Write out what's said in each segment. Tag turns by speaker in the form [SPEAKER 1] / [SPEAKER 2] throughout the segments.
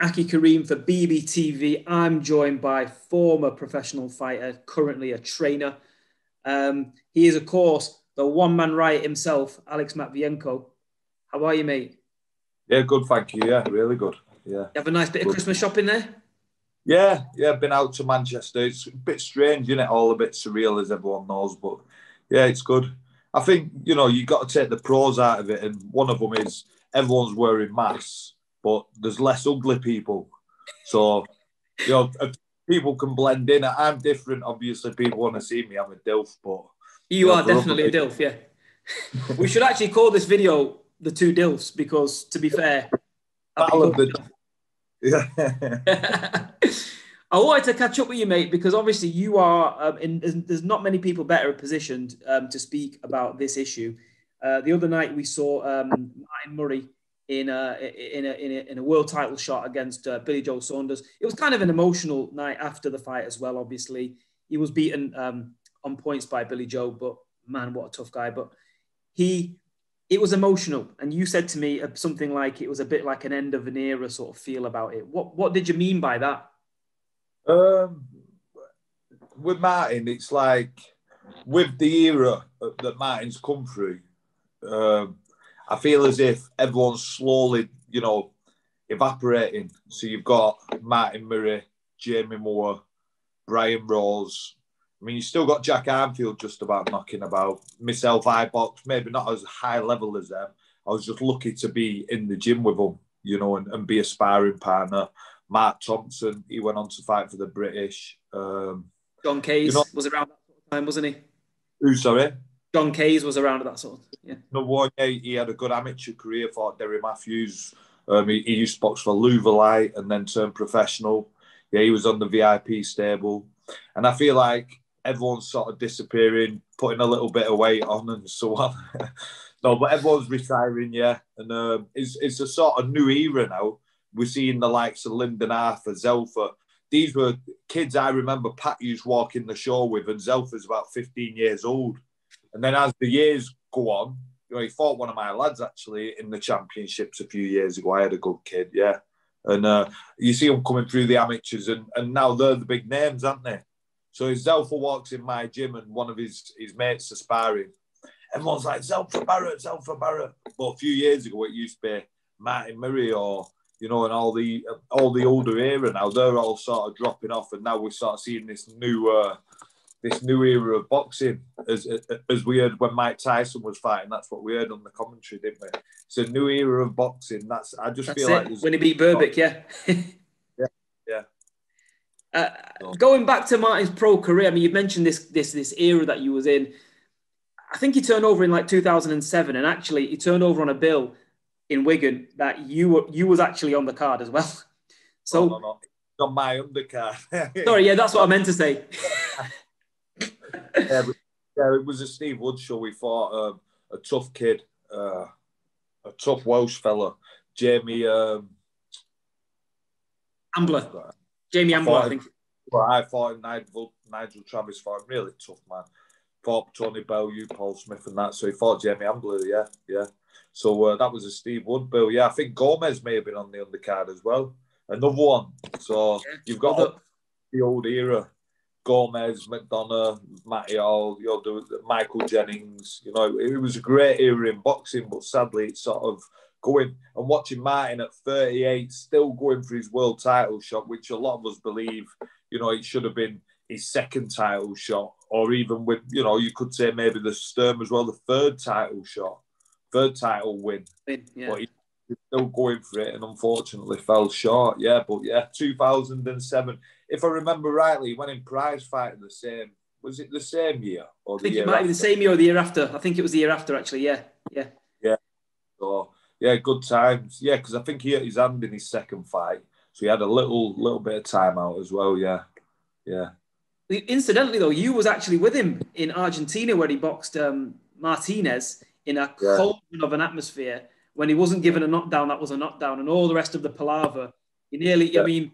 [SPEAKER 1] Aky Karim for BBTV. I'm joined by former professional fighter, currently a trainer. Um, he is, of course, the one man riot himself, Alex Matvienko. How are you, mate?
[SPEAKER 2] Yeah, good, thank you. Yeah, really good. Yeah.
[SPEAKER 1] You have a nice bit of Christmas shopping there?
[SPEAKER 2] Yeah, yeah, been out to Manchester. It's a bit strange, isn't it? All a bit surreal, as everyone knows, but yeah, it's good. I think, you know, you've got to take the pros out of it, and one of them is everyone's wearing masks, but there's less ugly people. So, you know, people can blend in. I'm different, obviously. People want to see me. I'm a DILF, but.
[SPEAKER 1] You, you know, are definitely a DILF, yeah. we should actually call this video the two DILFs because, to be fair,
[SPEAKER 2] Battle of the.
[SPEAKER 1] Yeah. I wanted to catch up with you, mate, because obviously you are um, in. There's not many people better positioned um, to speak about this issue. Uh, the other night we saw um, Martin Murray in a, in a, in a, in a world title shot against uh, Billy Joe Saunders. It was kind of an emotional night after the fight as well. Obviously, he was beaten um, on points by Billy Joe, but man, what a tough guy! But he, it was emotional, and you said to me uh, something like it was a bit like an end of an era sort of feel about it. What what did you mean by that?
[SPEAKER 2] Um, with Martin, it's like with the era that Martin's come through um, I feel as if everyone's slowly, you know, evaporating. So you've got Martin Murray, Jamie Moore, Brian Rose. I mean, you still got Jack Arnfield just about knocking about. Myself, I box, maybe not as high level as them. I was just lucky to be in the gym with them, you know, and, and be a sparring partner. Mark Thompson, he went on to fight for the British. Um,
[SPEAKER 1] John Case you know, was around that time, wasn't he?
[SPEAKER 2] Who, sorry?
[SPEAKER 1] John Case was around at that sort. Yeah.
[SPEAKER 2] No one. Yeah, he had a good amateur career. for Derry Matthews. Um, he, he, used to box for Louvalite and then turned professional. Yeah, he was on the VIP stable, and I feel like everyone's sort of disappearing, putting a little bit of weight on and so on. no, but everyone's retiring, yeah, and um, it's it's a sort of new era now. We're seeing the likes of Lyndon Arthur, Zelfa. These were kids I remember Pat used walking the show with, and Zelfa's about 15 years old. And then as the years go on, you know, he fought one of my lads actually in the championships a few years ago. I had a good kid, yeah. And uh, you see him coming through the amateurs, and, and now they're the big names, aren't they? So if Zelfa walks in my gym and one of his, his mates are sparring, everyone's like, Zelfa Barrett, Zelfa Barrett. But a few years ago, it used to be Martin Murray or, you know, and all the all the older era now, they're all sort of dropping off. And now we're sort of seeing this new uh, this new era of boxing, as as we heard when Mike Tyson was fighting. That's what we heard on the commentary, didn't we? It's a new era of boxing. That's I just
[SPEAKER 1] that's
[SPEAKER 2] feel it.
[SPEAKER 1] like when he beat Berbick, yeah.
[SPEAKER 2] yeah, yeah.
[SPEAKER 1] Uh, going back to Martin's pro career, I mean, you mentioned this this this era that you was in. I think he turned over in like 2007, and actually he turned over on a bill in Wigan that you were you was actually on the card as well. So.
[SPEAKER 2] No, no, no. On my undercard.
[SPEAKER 1] sorry, yeah, that's what I meant to say.
[SPEAKER 2] Yeah, but, yeah, it was a Steve Wood show. We fought um, a tough kid, uh, a tough Welsh fella, Jamie. Um,
[SPEAKER 1] Ambler. Jamie Ambler, I, I think.
[SPEAKER 2] Well, I fought Nigel, Nigel Travis fought him really tough, man. Fought Tony Bell, you, Paul Smith, and that. So he fought Jamie Ambler, yeah, yeah. So uh, that was a Steve Wood bill. Yeah, I think Gomez may have been on the undercard as well. Another one. So yeah. you've got the, the old era Gomez, McDonough, Matty Hall, you know, Michael Jennings. You know, it was a great era in boxing, but sadly, it's sort of going and watching Martin at 38 still going for his world title shot, which a lot of us believe, you know, it should have been his second title shot, or even with, you know, you could say maybe the Sturm as well, the third title shot, third title win.
[SPEAKER 1] Yeah.
[SPEAKER 2] But he's still going for it and unfortunately fell short. Yeah, but yeah, 2007 if I remember rightly, he went in prize fight the same. Was it the same year?
[SPEAKER 1] Or I think it might after? be the same year or the year after. I think it was the year after, actually. Yeah, yeah,
[SPEAKER 2] yeah. So yeah, good times. Yeah, because I think he hit his hand in his second fight, so he had a little little bit of time out as well. Yeah, yeah.
[SPEAKER 1] Incidentally, though, you was actually with him in Argentina where he boxed um, Martinez in a yeah. cold of an atmosphere when he wasn't given a knockdown. That was a knockdown, and all the rest of the palaver. He nearly. Yeah. I mean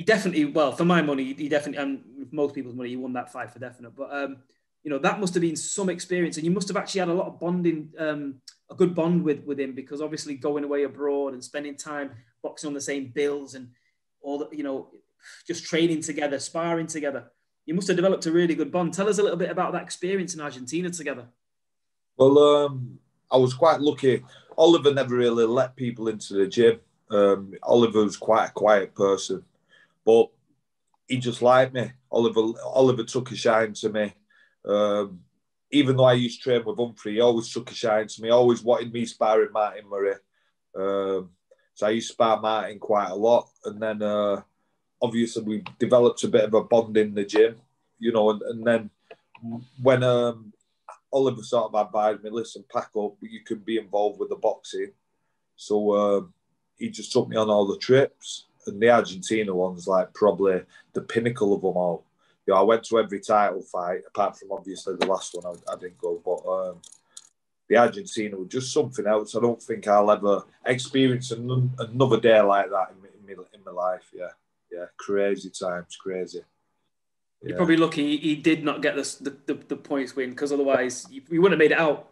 [SPEAKER 1] he definitely, well, for my money, he definitely, and most people's money, he won that fight for definite. But um, you know, that must have been some experience, and you must have actually had a lot of bonding, um, a good bond with with him because obviously going away abroad and spending time boxing on the same bills and all that, you know, just training together, sparring together. You must have developed a really good bond. Tell us a little bit about that experience in Argentina together.
[SPEAKER 2] Well, um, I was quite lucky. Oliver never really let people into the gym. Um, Oliver was quite a quiet person, but he just liked me. Oliver Oliver took a shine to me. Um, even though I used to train with Humphrey, he always took a shine to me. Always wanted me sparring Martin Murray. Um, so I used to spar Martin quite a lot, and then uh, obviously we developed a bit of a bond in the gym, you know. And, and then when um, Oliver sort of advised me, listen, pack up, you can be involved with the boxing. So um, he just took me on all the trips, and the Argentina one's like probably the pinnacle of them all. You know, I went to every title fight, apart from obviously the last one I, I didn't go, but um, the Argentina was just something else. I don't think I'll ever experience an, another day like that in, in, in my life. Yeah, yeah, crazy times, crazy.
[SPEAKER 1] You're probably lucky he did not get the, the, the points win because otherwise we wouldn't have made it out.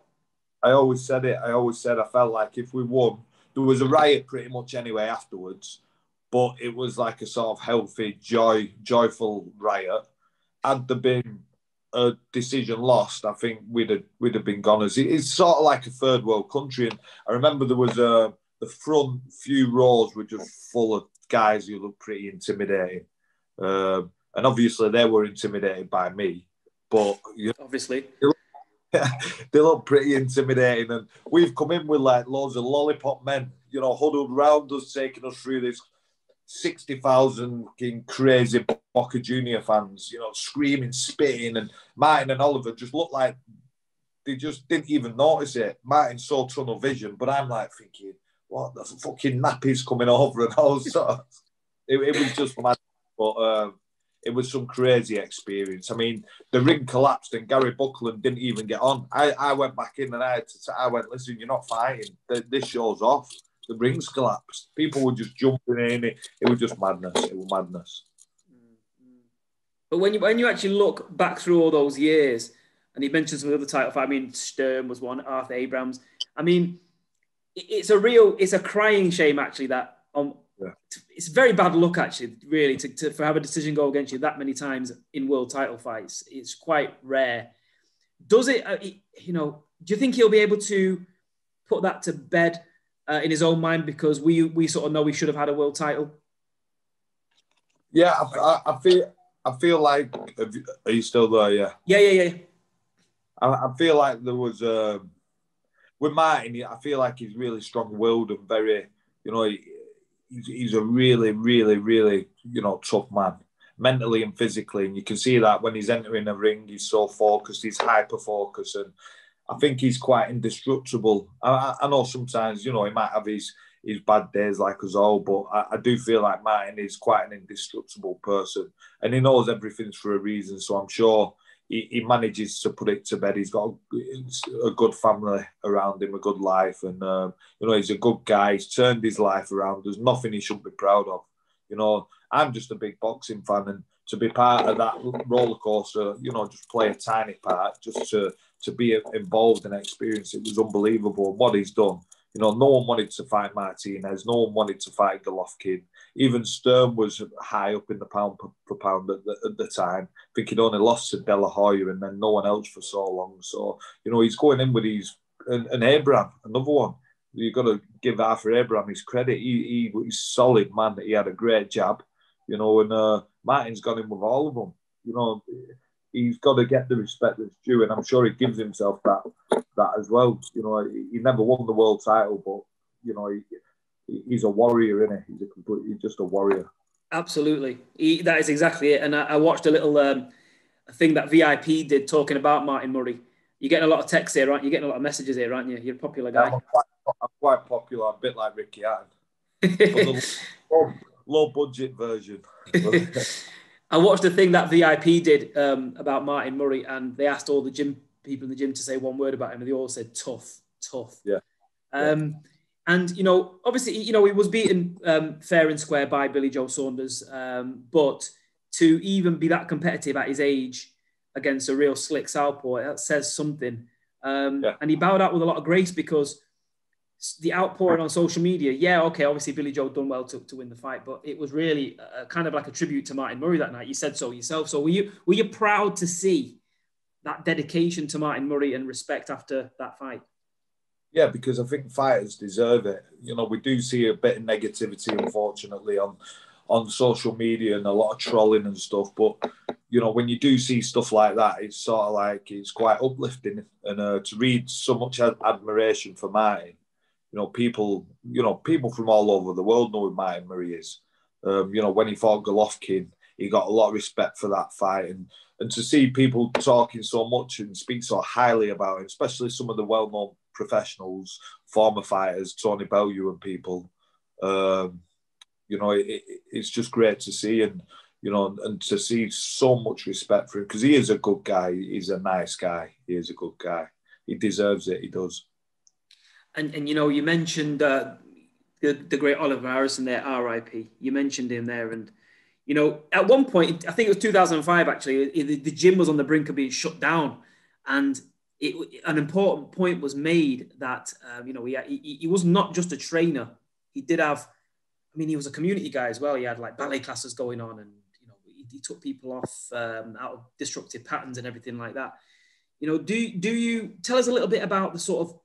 [SPEAKER 2] I always said it. I always said I felt like if we won, there was a riot pretty much anyway afterwards, but it was like a sort of healthy, joy, joyful riot. Had there been a decision lost, I think we'd have, we'd have been gone. It's sort of like a third world country, and I remember there was a the front few rows were just full of guys who looked pretty intimidating. Um, and obviously they were intimidated by me. But you know,
[SPEAKER 1] obviously,
[SPEAKER 2] they look pretty intimidating, and we've come in with like loads of lollipop men, you know, huddled round us, taking us through this sixty thousand crazy Boca Junior fans, you know, screaming, spitting, and Martin and Oliver just looked like they just didn't even notice it. Martin saw tunnel vision, but I'm like thinking, what the fucking nappy's coming over and all sorts. it, it was just mad, but. Um, it was some crazy experience. I mean, the ring collapsed and Gary Buckland didn't even get on. I, I went back in and I had to, I went, listen, you're not fighting. This show's off. The rings collapsed. People were just jumping in. It, it was just madness. It was madness.
[SPEAKER 1] But when you when you actually look back through all those years, and he mentions some other title fight. I mean, Sturm was one, Arthur Abraham. I mean, it's a real, it's a crying shame actually that on yeah. It's very bad luck, actually, really, to, to, for have a decision go against you that many times in world title fights. It's quite rare. Does it, uh, you know, do you think he'll be able to put that to bed uh, in his own mind because we we sort of know we should have had a world title?
[SPEAKER 2] Yeah, I, I feel I feel like. Are you still there? Yeah.
[SPEAKER 1] Yeah, yeah, yeah.
[SPEAKER 2] I, I feel like there was um, with Martin. I feel like he's really strong-willed and very, you know, he's, he's a really, really, really, you know, tough man, mentally and physically. And you can see that when he's entering a ring, he's so focused, he's hyper focused, and I think he's quite indestructible. I, I, know sometimes, you know, he might have his his bad days like us all, but I, I, do feel like Martin is quite an indestructible person, and he knows everything's for a reason. So I'm sure he, he manages to put it to bed. He's got a, a good family around him, a good life, and um, you know he's a good guy. He's turned his life around. There's nothing he shouldn't be proud of. You know, I'm just a big boxing fan, and to be part of that roller coaster, you know, just play a tiny part, just to to be involved and experience it was unbelievable. What he's done, you know, no one wanted to fight Martinez, no one wanted to fight Golovkin even Sturm was high up in the pound per, pound at the, at the, time. I think he'd only lost to De La Hoya and then no one else for so long. So, you know, he's going in with his, and, and Abraham, another one. You've got to give Arthur Abraham his credit. He, he he's solid, man. He had a great jab, you know, and uh, Martin's gone in with all of them. You know, he's got to get the respect that's due, and I'm sure he gives himself that that as well. You know, he, never won the world title, but you know, he, he's a warrior, isn't he? He's a complete, he's just a warrior.
[SPEAKER 1] Absolutely, he, that is exactly it. And I, I watched a little um, thing that VIP did talking about Martin Murray. You're getting a lot of texts here, aren't you? You're getting a lot of messages here, aren't you? You're a popular guy.
[SPEAKER 2] I'm quite, I'm quite popular, a bit like Ricky Hatton. low, low, budget version.
[SPEAKER 1] I watched a thing that VIP did um, about Martin Murray, and they asked all the gym people in the gym to say one word about him, and they all said tough, tough.
[SPEAKER 2] Yeah.
[SPEAKER 1] Um, yeah. And you know, obviously, you know, he was beaten um, fair and square by Billy Joe Saunders, um, but to even be that competitive at his age against a real slick southpaw. That says something. Um, yeah. And he bowed out with a lot of grace because the outpouring on social media, yeah, okay, obviously Billy Joe done well to, to win the fight, but it was really a, kind of like a tribute to Martin Murray that night. You said so yourself. So were you were you proud to see that dedication to Martin Murray and respect after that fight?
[SPEAKER 2] Yeah, because I think fighters deserve it. You know, we do see a bit of negativity, unfortunately, on on social media and a lot of trolling and stuff. But you know, when you do see stuff like that, it's sort of like it's quite uplifting. And uh, to read so much admiration for Martin, you know, people, you know, people from all over the world know who Martin Murray is. Um, you know, when he fought Golovkin, he got a lot of respect for that fight, and and to see people talking so much and speak so highly about it, especially some of the well-known professionals, former fighters, Tony Bellew and people. Um, you know, it, it's just great to see and you know, and to see so much respect for him because he is a good guy. He's a nice guy. He is a good guy. He deserves it. He does.
[SPEAKER 1] And and you know, you mentioned uh, the the great Oliver Harrison there, R.I.P. You mentioned him there, and you know, at one point, I think it was 2005. Actually, the, the gym was on the brink of being shut down, and it, an important point was made that um, you know he, he, he was not just a trainer. He did have I mean, he was a community guy as well. He had like ballet classes going on, and you know, he, he took people off um, out of destructive patterns and everything like that. You know, do do you tell us a little bit about the sort of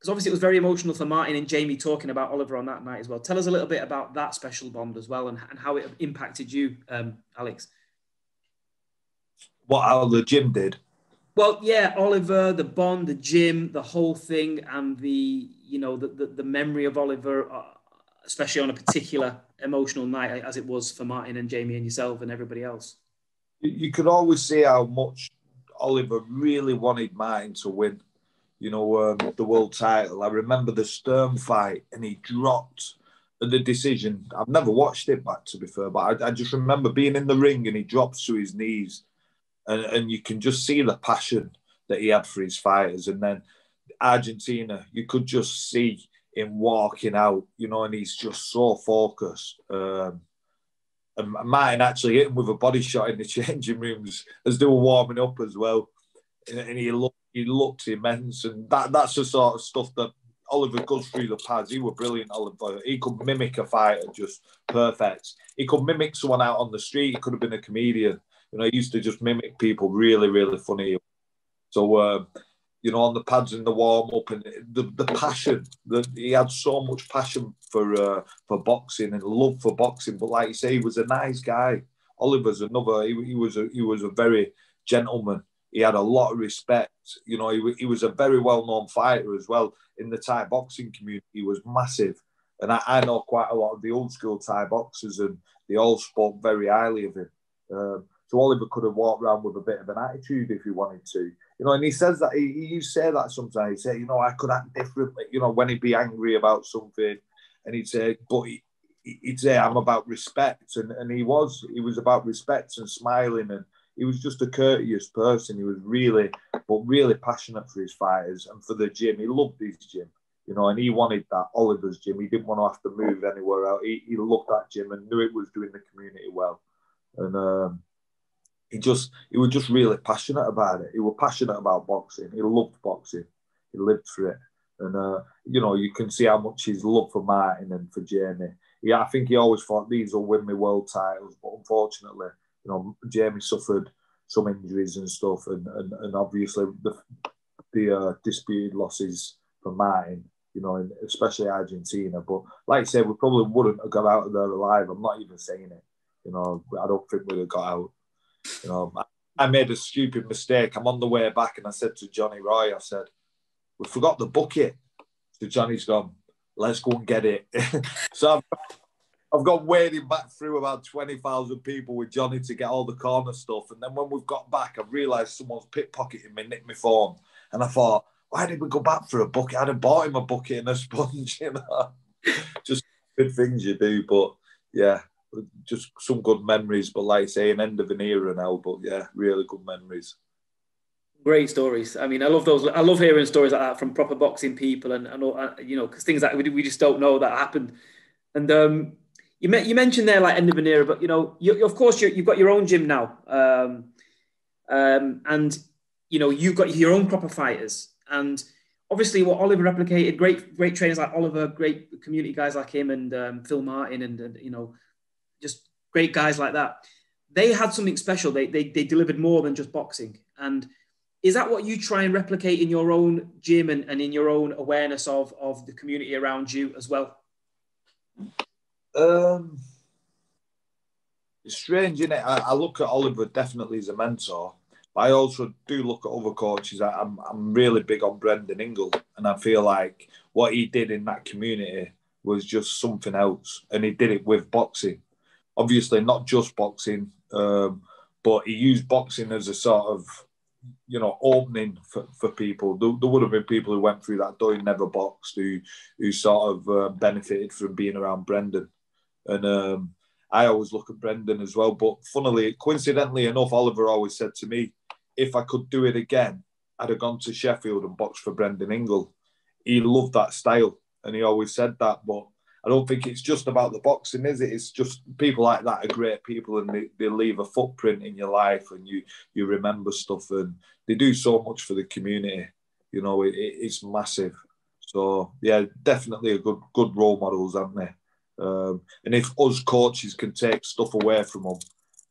[SPEAKER 1] because obviously it was very emotional for Martin and Jamie talking about Oliver on that night as well. Tell us a little bit about that special bond as well and, and how it impacted you, um, Alex.
[SPEAKER 2] What how the gym did.
[SPEAKER 1] Well, yeah, Oliver, the bond, the gym, the whole thing, and the you know the the, the memory of Oliver. Uh, especially on a particular emotional night as it was for Martin and Jamie and yourself and everybody else.
[SPEAKER 2] You could always see how much Oliver really wanted Martin to win, you know, um, the world title. I remember the Sturm fight and he dropped the decision. I've never watched it back, to be fair, but I, I just remember being in the ring and he drops to his knees and, and you can just see the passion that he had for his fighters. And then Argentina, you could just see him walking out, you know, and he's just so focused. Um, and Martin actually hit him with a body shot in the changing rooms as they were warming up as well. And he looked, he looked immense, and that that's the sort of stuff that Oliver goes through the pads. He was brilliant, Oliver. He could mimic a fighter just perfect. He could mimic someone out on the street. He could have been a comedian. You know, he used to just mimic people really, really funny. So uh, you know, on the pads in the warm up, and the, the passion that he had so much passion for uh, for boxing and love for boxing. But like you say, he was a nice guy. Oliver's another. He, he was a he was a very gentleman. He had a lot of respect. You know, he, he was a very well known fighter as well in the Thai boxing community. He was massive, and I, I know quite a lot of the old school Thai boxers, and they all spoke very highly of him. Um, so Oliver could have walked around with a bit of an attitude if he wanted to. You know, and he says that he, he used to say that sometimes. He'd say, you know, I could act differently, you know, when he'd be angry about something. And he'd say, but he, he'd say, I'm about respect. And, and he was, he was about respect and smiling. And he was just a courteous person. He was really, but really passionate for his fighters and for the gym. He loved his gym, you know, and he wanted that Oliver's gym. He didn't want to have to move anywhere else. He, he loved that gym and knew it was doing the community well. And, um, he just he was just really passionate about it. He was passionate about boxing. He loved boxing. He lived for it. And uh, you know, you can see how much his love for Martin and for Jamie. Yeah, I think he always thought these will win me world titles, but unfortunately, you know, Jamie suffered some injuries and stuff, and and, and obviously the the uh, disputed losses for Martin, you know, and especially Argentina. But like I said, we probably wouldn't have got out of there alive. I'm not even saying it. You know, I don't think we'd have got out. You know, I made a stupid mistake. I'm on the way back and I said to Johnny Roy, I said, we forgot the bucket. So Johnny's gone, let's go and get it. so I've, I've gone wading back through about 20,000 people with Johnny to get all the corner stuff. And then when we've got back, I've realised someone's pickpocketing me, nicked my phone. And I thought, why did we go back for a bucket? I'd have bought him a bucket and a sponge, you know. Just good things you do. But yeah, just some good memories. But like I say, an end of an era now. But yeah, really good memories.
[SPEAKER 1] Great stories. I mean, I love those. I love hearing stories like that from proper boxing people, and, and uh, you know, because things that we just don't know that happened. And um, you you mentioned there like end of an era, but you know, you, of course you have got your own gym now. Um, um, and you know you've got your own crop of fighters, and obviously what Oliver replicated, great great trainers like Oliver, great community guys like him, and um, Phil Martin, and, and you know just great guys like that. They had something special. They, they they delivered more than just boxing, and is that what you try and replicate in your own gym and, and in your own awareness of of the community around you as well?
[SPEAKER 2] Um, it's strange, isn't it? I, I, look at Oliver definitely as a mentor, but I also do look at other coaches. I, I'm, I'm really big on Brendan Ingle, and I feel like what he did in that community was just something else, and he did it with boxing. Obviously, not just boxing, um, but he used boxing as a sort of you know, opening for, for people. There, there, would have been people who went through that door and never boxed, who who sort of uh, benefited from being around Brendan. And um, I always look at Brendan as well. But funnily, coincidentally enough, Oliver always said to me, if I could do it again, I'd have gone to Sheffield and boxed for Brendan Ingle. He loved that style, and he always said that. But I don't think it's just about the boxing, is it? It's just people like that are great people, and they, they leave a footprint in your life, and you you remember stuff, and they do so much for the community. You know, it, it's massive. So yeah, definitely a good good role models, aren't they? Um, and if us coaches can take stuff away from them,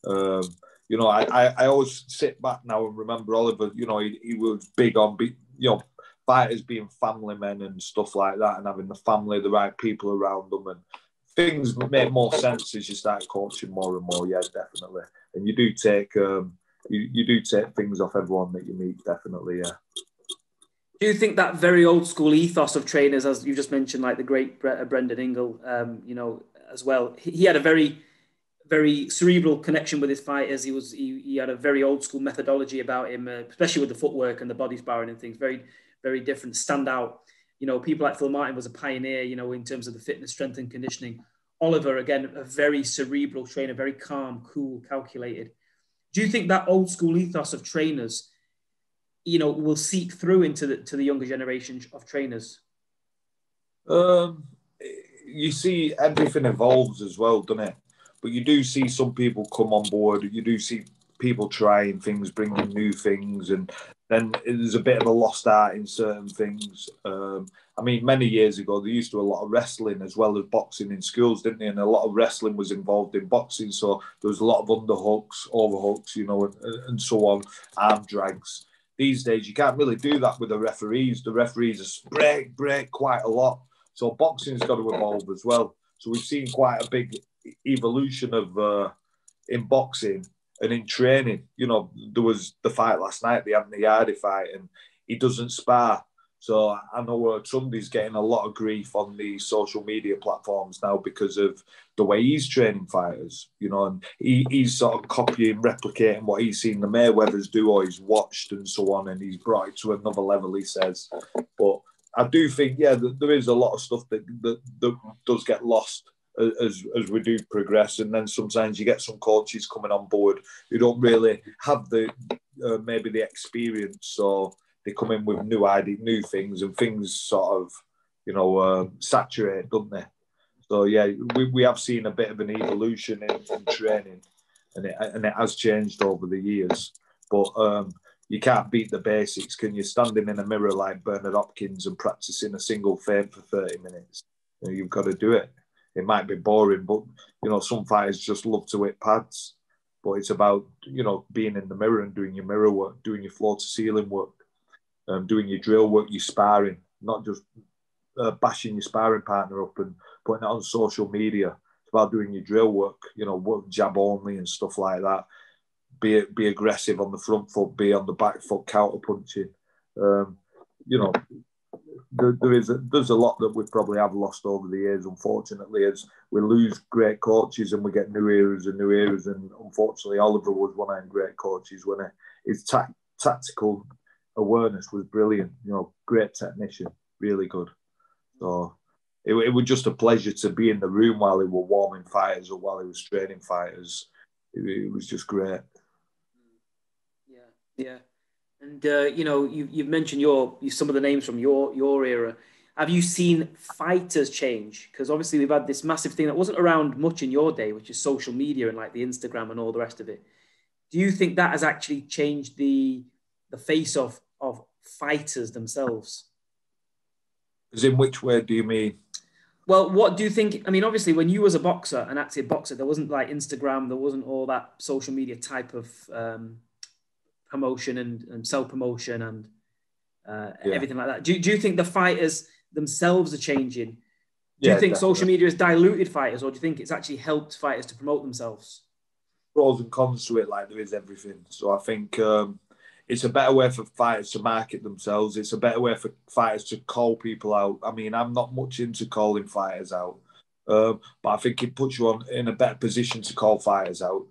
[SPEAKER 2] um, you know, I, I, I, always sit back now and remember Oliver. You know, he, he was big on, you know, fighters being family men and stuff like that, and having the family, the right people around them, and things make more sense as you start coaching more and more. Yeah, definitely. And you do take um, you, you do take things off everyone that you meet. Definitely, yeah.
[SPEAKER 1] Do you think that very old school ethos of trainers, as you just mentioned, like the great uh, Brendan Ingle, um, you know, as well, he had a very very cerebral connection with his fighters. He was he, he had a very old school methodology about him, uh, especially with the footwork and the body sparring and things. Very very different, stand out. You know, people like Phil Martin was a pioneer, you know, in terms of the fitness, strength, and conditioning. Oliver, again, a very cerebral trainer, very calm, cool, calculated. Do you think that old school ethos of trainers, you know, will seep through into the to the younger generation of trainers?
[SPEAKER 2] Um, you see, everything evolves as well, doesn't it? But you do see some people come on board. You do see people trying things, bringing new things, and then there's a bit of a lost art in certain things. Um, I mean, many years ago, they used to a lot of wrestling as well as boxing in schools, didn't they? And a lot of wrestling was involved in boxing. So there was a lot of underhooks, overhooks, you know, and, and so on, arm drags. These days, you can't really do that with the referees. The referees break, break quite a lot. So boxing's got to evolve as well. So we've seen quite a big evolution of uh, in boxing and in training, you know, there was the fight last night, the Anthony Yarde fight, and he doesn't spar. So I know uh, Tunde's getting a lot of grief on the social media platforms now because of the way he's training fighters, you know, and he, he's sort of copying, replicating what he's seen the Mayweathers do or he's watched and so on, and he's brought it to another level, he says. But I do think, yeah, there is a lot of stuff that, that, that does get lost as as we do progress. And then sometimes you get some coaches coming on board who don't really have the uh, maybe the experience, so they come in with new idea, new things, and things sort of you know uh, saturate, don't they? So yeah, we, we have seen a bit of an evolution in, in training, and it and it has changed over the years. But um, you can't beat the basics, can you? Standing in a mirror like Bernard Hopkins and practicing a single feint for 30 minutes. You know, you've got to do it it might be boring, but you know, some fighters just love to hit pads. But it's about you know being in the mirror and doing your mirror work, doing your floor to ceiling work, um, doing your drill work, your sparring, not just uh, bashing your sparring partner up and putting it on social media. It's about doing your drill work, you know, work jab only and stuff like that. Be be aggressive on the front foot, be on the back foot, counter punching. Um, you know, there, there is a, there's a lot that we probably have lost over the years, unfortunately, as we lose great coaches and we get new eras and new eras. And unfortunately, Oliver was one of them great coaches when his ta- tactical awareness was brilliant. You know, great technician, really good. So it, it was just a pleasure to be in the room while he were warming fighters or while he was training fighters. It, it was just great.
[SPEAKER 1] Yeah, yeah. And uh, you know, you, you've mentioned your some of the names from your your era. Have you seen fighters change? Because obviously we've had this massive thing that wasn't around much in your day, which is social media and like the Instagram and all the rest of it. do you think that has actually changed the the face of of fighters themselves?
[SPEAKER 2] As in which way do you mean?
[SPEAKER 1] Well, what do you think? I mean, obviously, when you was a boxer, an active boxer, there wasn't like Instagram, there wasn't all that social media type of um, promotion and, and self promotion and uh, yeah. everything like that. Do, do you think the fighters themselves are changing? Do yeah, you think definitely. social media has diluted fighters, or do you think it's actually helped fighters to promote themselves?
[SPEAKER 2] Pros and cons to it, like there is everything. So I think um, it's a better way for fighters to market themselves. It's a better way for fighters to call people out. I mean, I'm not much into calling fighters out, um, but I think it puts you on in a better position to call fighters out.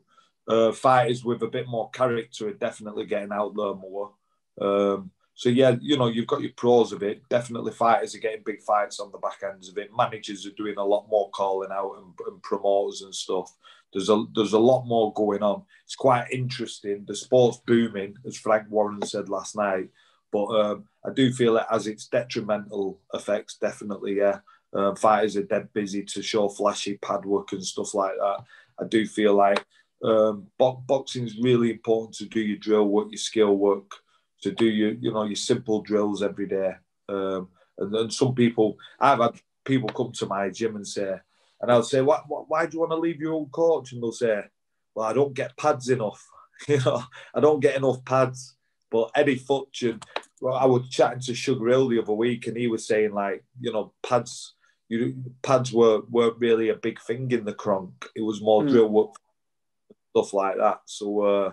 [SPEAKER 2] Uh, fighters with a bit more character are definitely getting out there more. Um, so yeah, you know, you've got your pros of it. Definitely, fighters are getting big fights on the back ends of it. Managers are doing a lot more calling out and, and promoters and stuff. There's a there's a lot more going on. It's quite interesting. The sport's booming, as Frank Warren said last night. But um, I do feel it has its detrimental effects. Definitely, yeah. Um, fighters are dead busy to show flashy pad work and stuff like that. I do feel like um, bo- boxing is really important to do your drill work, your skill work to do your, you know, your simple drills every day. Um, and then some people, I've had people come to my gym and say, and I'll say, why, why do you want to leave your old coach? And they'll say, well, I don't get pads enough. you know, I don't get enough pads. But Eddie Futch and well, I was chatting to Sugar Hill the other week, and he was saying like, you know, pads, you pads were weren't really a big thing in the Kronk. It was more mm. drill work, stuff like that. So uh,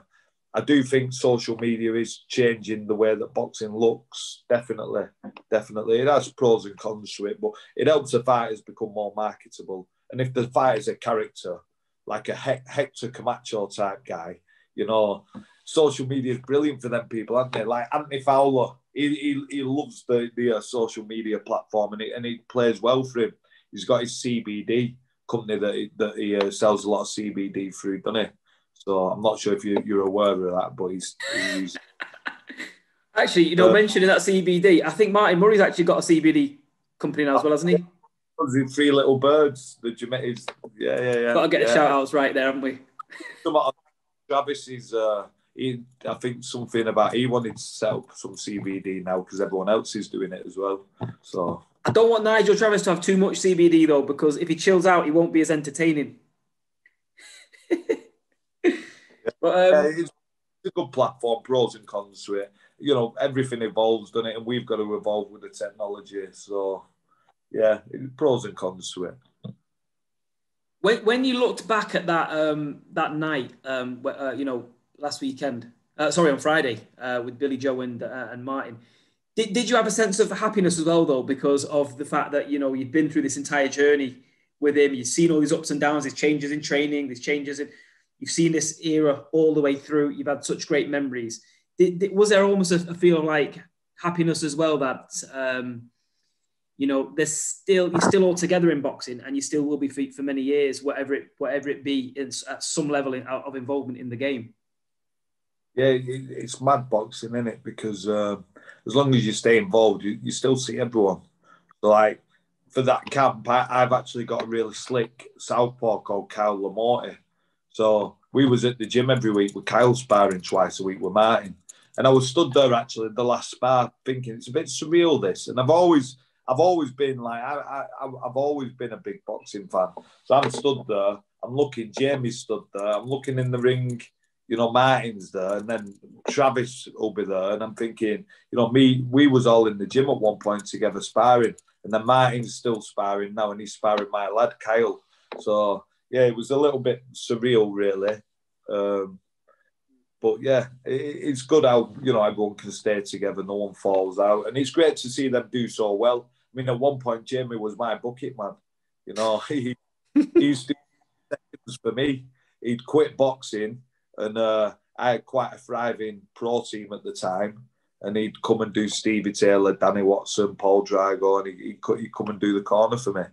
[SPEAKER 2] I do think social media is changing the way that boxing looks. Definitely, definitely. It has pros and cons to it, but it helps the fighters become more marketable. And if the fighter's a character, like a Hector Camacho type guy, you know, social media is brilliant for them people, aren't they? Like Anthony Fowler, he, he, he loves the, the uh, social media platform and, it, and it plays well for him. He's got his CBD company that he, that he uh, sells a lot of CBD through, doesn't he? So I'm not sure if you, you're aware of that, but he's. he's
[SPEAKER 1] actually, you know, uh, mentioning that CBD, I think Martin Murray's actually got a CBD company now as well, hasn't he?
[SPEAKER 2] Three little birds. The Jamaica's, yeah, yeah, yeah.
[SPEAKER 1] Got to get
[SPEAKER 2] yeah.
[SPEAKER 1] the shout outs right there, haven't we?
[SPEAKER 2] Travis is, uh, he, I think something about he wanted to set up some CBD now because everyone else is doing it as well. So
[SPEAKER 1] I don't want Nigel Travis to have too much CBD though, because if he chills out, he won't be as entertaining.
[SPEAKER 2] But um, yeah, it's a good platform, pros and cons to it. You know, everything evolves, doesn't it? And we've got to evolve with the technology. So, yeah, pros and cons to it.
[SPEAKER 1] When, when you looked back at that um, that night, um, uh, you know, last weekend, uh, sorry, on Friday uh, with Billy Joe and uh, and Martin, did, did you have a sense of happiness as well, though, because of the fact that you know you'd been through this entire journey with him, you'd seen all these ups and downs, these changes in training, these changes in You've seen this era all the way through. You've had such great memories. Did, did, was there almost a, a, feel like happiness as well that um, you know there's still you're still all together in boxing and you still will be for, for many years, whatever it whatever it be, it's at some level of involvement in the game.
[SPEAKER 2] Yeah, it's mad boxing, isn't it? Because uh, as long as you stay involved, you, you still see everyone. Like for that camp, I, have actually got a really slick southpaw called Kyle Lamorte so we was at the gym every week with Kyle sparring twice a week with Martin. And I was stood there actually the last spar thinking it's a bit surreal this. And I've always I've always been like I, I I've always been a big boxing fan. So I'm stood there, I'm looking, Jamie's stood there, I'm looking in the ring, you know, Martin's there, and then Travis will be there. And I'm thinking, you know, me, we was all in the gym at one point together sparring. And then Martin's still sparring now, and he's sparring my lad Kyle. So yeah, it was a little bit surreal, really. Um, but yeah, it, it's good how you know everyone can stay together, no one falls out, and it's great to see them do so well. I mean, at one point, Jamie was my bucket man. You know, he he used to seconds for me. He'd quit boxing, and uh, I had quite a thriving pro team at the time. And he'd come and do Stevie Taylor, Danny Watson, Paul Drago, and he'd, he'd come and do the corner for me.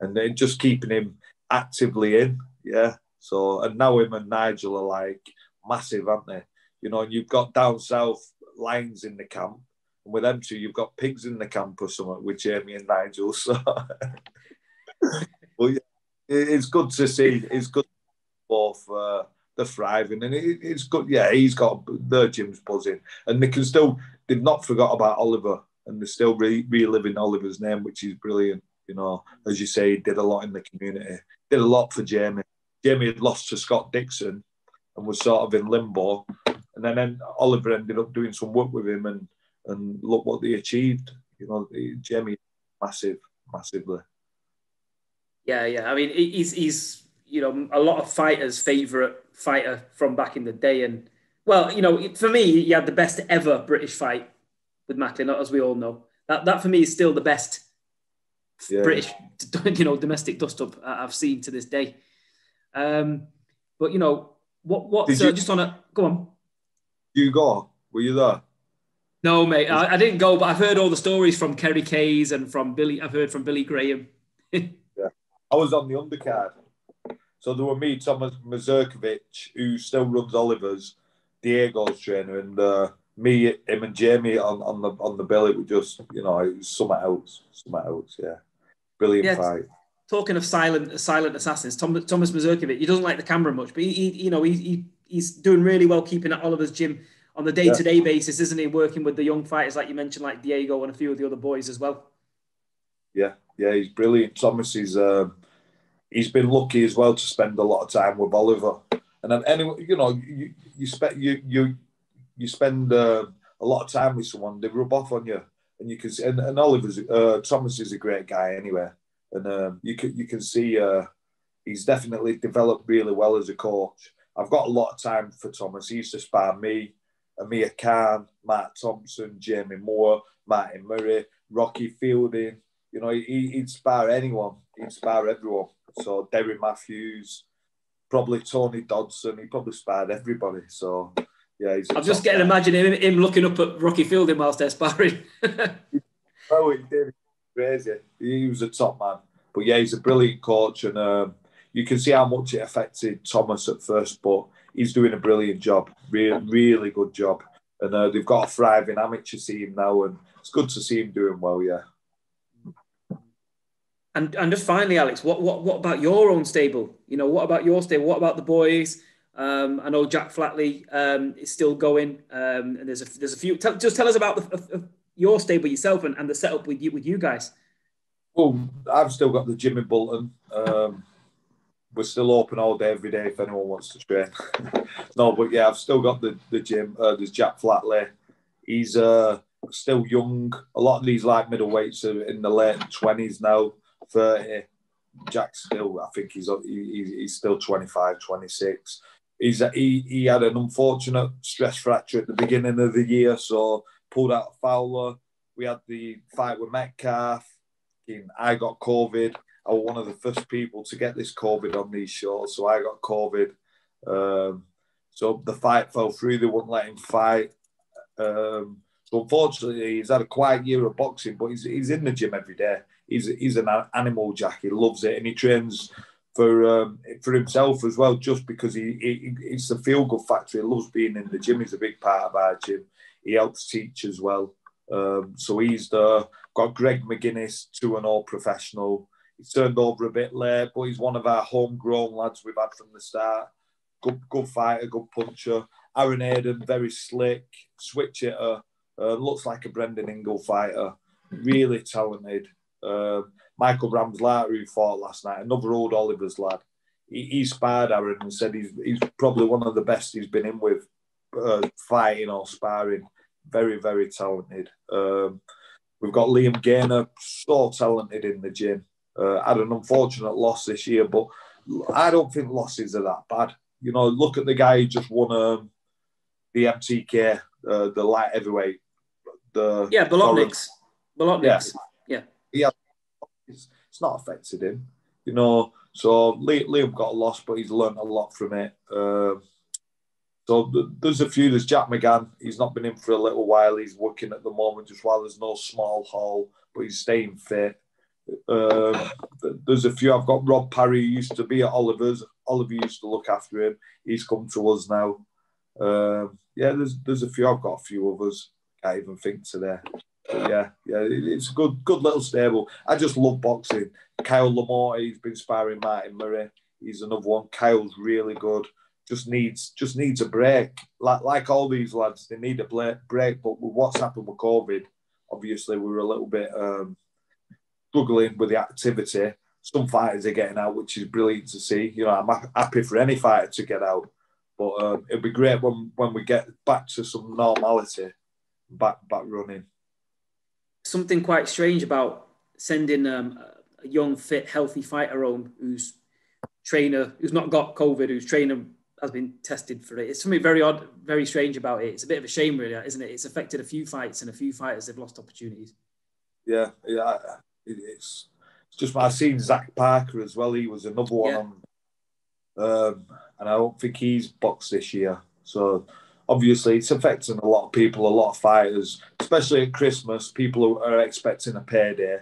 [SPEAKER 2] And then just keeping him actively in. Yeah. So and now him and Nigel are like massive, aren't they? You know, and you've got down south lions in the camp, and with them two, you've got pigs in the camp or something with Jamie and Nigel. So, yeah, it's good to see. It's good both uh, thriving, and it, it's good. Yeah, he's got their gym's buzzing, and they can still they've not forgot about Oliver, and they're still re- reliving Oliver's name, which is brilliant. You know, as you say, he did a lot in the community, did a lot for Jamie. Jamie had lost to Scott Dixon and was sort of in limbo, and then, then Oliver ended up doing some work with him, and and look what they achieved. You know, Jamie, massive, massively.
[SPEAKER 1] Yeah, yeah. I mean, he's he's you know a lot of fighters' favorite fighter from back in the day, and well, you know, for me, he had the best ever British fight with Macklin, as we all know. That that for me is still the best yeah. British, you know, domestic dust up I've seen to this day. Um, but you know, what what? Uh, you, just on a go on.
[SPEAKER 2] You go? Were you there?
[SPEAKER 1] No, mate, I, I, didn't go, but I've heard all the stories from Kerry Kayes and from Billy. I've heard from Billy Graham.
[SPEAKER 2] yeah, I was on the undercard. So there were me, Thomas Mazurkovic, who still runs Oliver's, Diego's trainer, and uh, me, him, and Jamie on, on the on the bill. It was just, you know, it was something else, something else. Yeah, brilliant yeah, fight.
[SPEAKER 1] Talking of silent silent assassins, Tom, Thomas Mazurkovic, he doesn't like the camera much, but he, he you know, he, he he's doing really well keeping at Oliver's gym on the day to day basis, isn't he? Working with the young fighters, like you mentioned, like Diego and a few of the other boys as well.
[SPEAKER 2] Yeah, yeah, he's brilliant. Thomas is. Um, he's been lucky as well to spend a lot of time with Oliver. And then anyway, you know, you you spend you you you spend uh, a lot of time with someone, they rub off on you, and you can see. And, and Oliver's uh, Thomas is a great guy anyway, and um, you can you can see uh, he's definitely developed really well as a coach. I've got a lot of time for Thomas. He used to spar me, Amir Khan, Matt Thompson, Jamie Moore, Martin Murray, Rocky Fielding. You know, he, he'd spar anyone. He'd spar everyone. So Derry Matthews, probably Tony Dodson. He probably sparred everybody. So yeah,
[SPEAKER 1] I'm just getting imagining him, him, looking up at Rocky Fielding whilst they're sparring.
[SPEAKER 2] oh, he did. Crazy. He was a top man. But yeah, he's a brilliant coach, and um, you can see how much it affected Thomas at first. But he's doing a brilliant job. Really, really good job. And uh, they've got a thriving amateur team now, and it's good to see him doing well. Yeah.
[SPEAKER 1] And and just finally, Alex, what what what about your own stable? You know, what about your stable? What about the boys? Um, I know Jack Flatley um, is still going, um, and there's a there's a few. Tell, just tell us about the, uh, your stable yourself and, and the setup with you with you guys.
[SPEAKER 2] Well, I've still got the gym in Bolton. Um, we're still open all day, every day if anyone wants to train. no, but yeah, I've still got the the gym. Uh, there's Jack Flatley. He's uh, still young. A lot of these light middleweights are in the late twenties now. 30. Jack's still, I think he's he, he's still 25, 26. He's he, he had an unfortunate stress fracture at the beginning of the year, so pulled out Fowler. We had the fight with Metcalf. I got COVID. I was one of the first people to get this COVID on these shows, so I got COVID. Um, so the fight fell through. They wouldn't let him fight. Um, so unfortunately, he's had a quiet year of boxing, but he's, he's in the gym every day he's he's an animal jack. He loves it, and he trains for um, for himself as well, just because he, he it's a feel good factor. He loves being in the gym. He's a big part of our gym. He helps teach as well. Um, so he's the got Greg McGuinness, two and all professional. He's turned over a bit late, but he's one of our homegrown lads we've had from the start. Good, good fighter, good puncher. Aaron Hayden, very slick, switch hitter. Uh, looks like a Brendan Ingle fighter. Really talented. Um, Michael Ramslar, who fought last night, another old Oliver's lad. He, he sparred Aaron and said he's, he's probably one of the best he's been in with uh, fighting or sparring. Very, very talented. Um, we've got Liam Gaynor, so talented in the gym. Uh, had an unfortunate loss this year, but I don't think losses are that bad. You know, look at the guy who just won um, the MTK, uh, the light heavyweight. The
[SPEAKER 1] yeah, Bolotniks. Bolotniks.
[SPEAKER 2] Yeah. yeah he has, it's, not affected him, you know. So Liam got a loss, but he's learned a lot from it. Um, so there's a few. There's Jack McGann. He's not been in for a little while. He's working at the moment just while there's no small hall, but he's staying fit. Um, there's a few. I've got Rob Parry, used to be at Oliver's. Oliver used to look after him. He's come to us now. Um, yeah, there's there's a few. I've got a few others. Can't even think today yeah, yeah, it's a good, good little stable. I just love boxing. Kyle Lamorte, he's been sparring Martin Murray. He's another one. Kyle's really good. just needs just needs a break. Like like all these lads, they need a break. But with what's happened with COVID, obviously we were a little bit um, struggling with the activity. Some fighters are getting out, which is brilliant to see. You know, I'm happy for any fighter to get out, but um, it'd be great when when we get back to some normality, back back running.
[SPEAKER 1] Something quite strange about sending um, a young, fit, healthy fighter home who's trainer who's not got COVID, whose trainer has been tested for it. It's something very odd, very strange about it. It's a bit of a shame, really, isn't it? It's affected a few fights and a few fighters have lost opportunities.
[SPEAKER 2] Yeah, yeah, it's, it's just I've seen Zach Parker as well. He was another one yeah. on, um, and I don't think he's boxed this year. So obviously, it's affecting a lot of people, a lot of fighters, especially at Christmas. People are expecting a payday,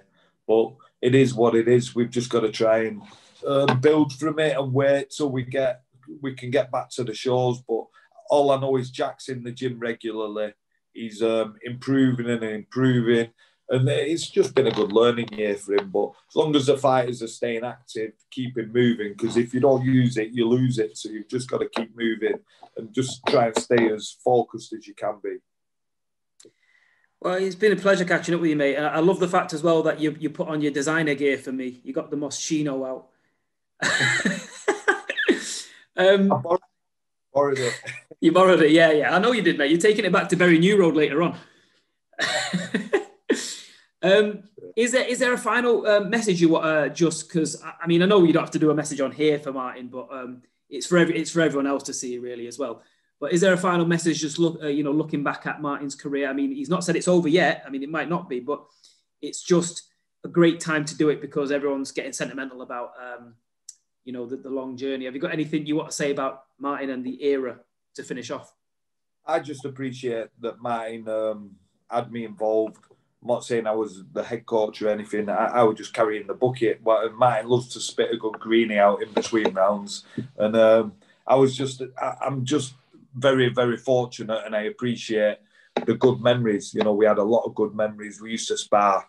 [SPEAKER 2] but it is what it is. We've just got to try and uh, build from it and wait till we get we can get back to the shows. But all I know is Jack's in the gym regularly. He's um, improving and improving. And it's just been a good learning year for him. But as long as the fighters are staying active, keep him moving. Because if you don't use it, you lose it. So you've just got to keep moving and just try and stay as focused as you can be.
[SPEAKER 1] Well, it's been a pleasure catching up with you, mate. I love the fact as well that you, you put on your designer gear for me. You got the Moschino out.
[SPEAKER 2] Um, I borrowed, it.
[SPEAKER 1] you borrowed it, yeah, yeah. I know you did, mate. You're taking it back to Bury New Road later on. um, is there is there a final uh, message you want uh, just because I mean I know you don't have to do a message on here for Martin, but um, it's for every, it's for everyone else to see really as well. But is there a final message just look uh, you know looking back at Martin's career? I mean he's not said it's over yet. I mean it might not be, but it's just a great time to do it because everyone's getting sentimental about um, you know the, the long journey. Have you got anything you want to say about Martin and the era to finish off?
[SPEAKER 2] I just appreciate that Martin um, had me involved. I'm not saying I was the head coach or anything. I, I was just carrying the bucket. But Martin loves to spit a good greenie out in between rounds, and um, I was just I, I'm just very very fortunate, and I appreciate the good memories. You know, we had a lot of good memories. We used to spar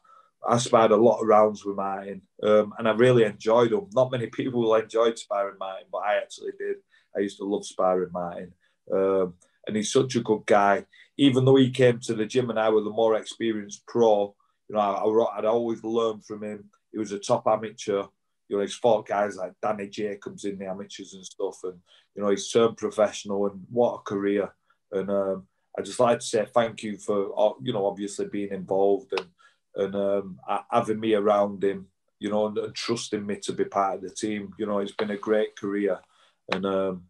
[SPEAKER 2] I sparred a lot of rounds with Martin, um, and I really enjoyed them. Not many people enjoyed sparring Martin, but I actually did. I used to love sparring Martin, um, and he's such a good guy. Even though he came to the gym and I was the more experienced pro, you know, I, would always learn from him. He was a top amateur. You know, he's fought guys like Danny Jacobs in the amateurs and stuff, and you know, he's turned professional. And what a career! And um, I just like to say thank you for, uh, you know, obviously being involved and and um, having me around him, you know, and, and, trusting me to be part of the team. You know, it's been a great career, and um,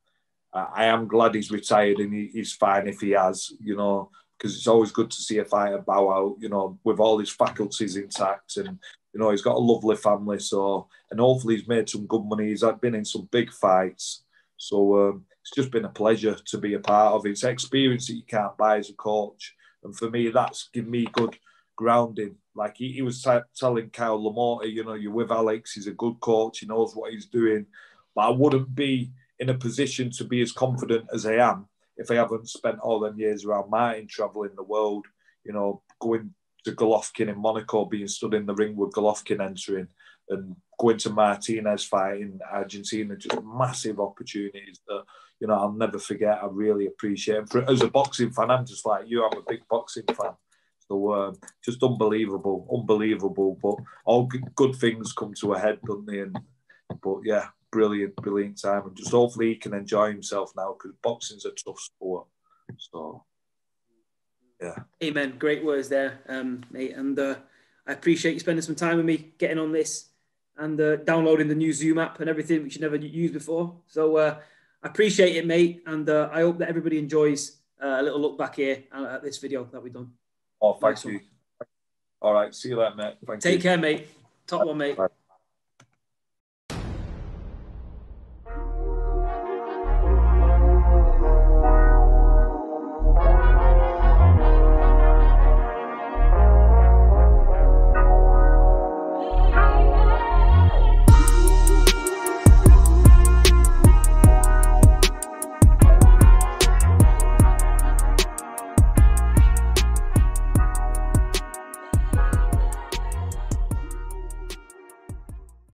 [SPEAKER 2] I, am glad he's retired and he, he's fine if he has, you know, because it's always good to see a fighter bow out, you know, with all his faculties intact and. You know, he's got a lovely family, so and hopefully he's made some good money. He's been in some big fights, so um, it's just been a pleasure to be a part of. It's experience that you can't buy as a coach, and for me, that's given me good grounding like he, he was t- telling Kyle LaMotta, you know, you're with Alex, he's a good coach, he knows what he's doing. But I wouldn't be in a position to be as confident as I am if I haven't spent all them years around Martin, traveling the world, you know, going to Golovkin in Monaco, being stood in the ring with Golovkin entering, and going to Martinez fighting Argentina, just massive opportunities that, you know, I'll never forget. I really appreciate. For, as a boxing fan, I'm just like you, I'm a big boxing fan. So uh, just unbelievable, unbelievable. But all good things come to a head, don't they? And but yeah, brilliant, brilliant time, and just hopefully he can enjoy himself now because boxing's a tough sport. So yeah.
[SPEAKER 1] Amen. Great words there, um, mate. And uh, I appreciate you spending some time with me, getting on this, and uh, downloading the new Zoom app and everything which you never used before. So uh, I appreciate it, mate, and uh, I hope that everybody enjoys uh, a little look back here at this video that we've done.
[SPEAKER 2] Oh, thank nice you. One. All right. See you later, mate. Thank
[SPEAKER 1] Take
[SPEAKER 2] you.
[SPEAKER 1] care, mate. Top one, mate. Bye.